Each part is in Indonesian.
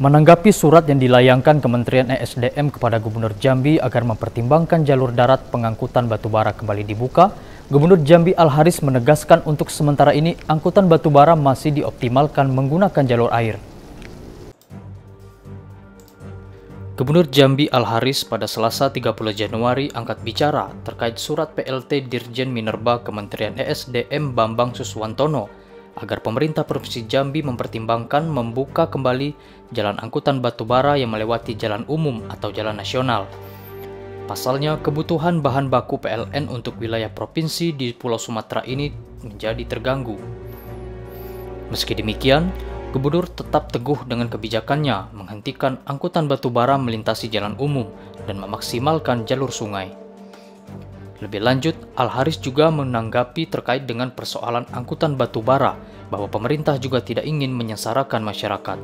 Menanggapi surat yang dilayangkan Kementerian ESDM kepada Gubernur Jambi agar mempertimbangkan jalur darat pengangkutan batubara kembali dibuka, Gubernur Jambi Al-Haris menegaskan untuk sementara ini angkutan batubara masih dioptimalkan menggunakan jalur air. Gubernur Jambi Al-Haris pada Selasa 30 Januari angkat bicara terkait surat PLT Dirjen Minerba Kementerian ESDM Bambang Suswantono agar pemerintah Provinsi Jambi mempertimbangkan membuka kembali jalan angkutan batubara yang melewati jalan umum atau jalan nasional. Pasalnya, kebutuhan bahan baku PLN untuk wilayah provinsi di Pulau Sumatera ini menjadi terganggu. Meski demikian, Gubernur tetap teguh dengan kebijakannya menghentikan angkutan batubara melintasi jalan umum dan memaksimalkan jalur sungai. Lebih lanjut, Al-Haris juga menanggapi terkait dengan persoalan angkutan batu bara bahwa pemerintah juga tidak ingin menyesarakan masyarakat.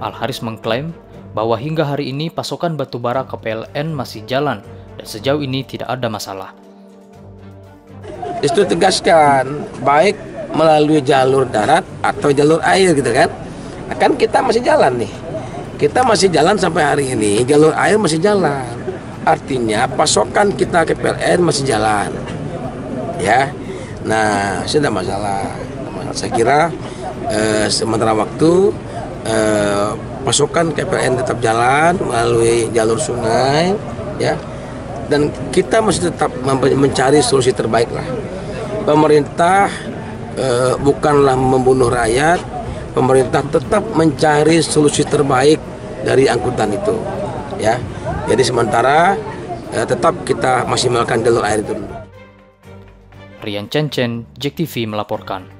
Al-Haris mengklaim bahwa hingga hari ini pasokan batu bara ke PLN masih jalan dan sejauh ini tidak ada masalah. Itu tegaskan baik melalui jalur darat atau jalur air gitu kan. Kan kita masih jalan nih. Kita masih jalan sampai hari ini, jalur air masih jalan artinya pasokan kita ke PLN masih jalan. Ya. Nah sudah masalah. Saya kira eh, sementara waktu eh, pasokan ke PLN tetap jalan melalui jalur sungai ya. Dan kita masih tetap mencari solusi terbaik lah. Pemerintah eh, bukanlah membunuh rakyat pemerintah tetap mencari solusi terbaik dari angkutan itu ya jadi sementara eh, tetap kita masih melakukan jalur air itu. Rian Cencen, JEK TV melaporkan.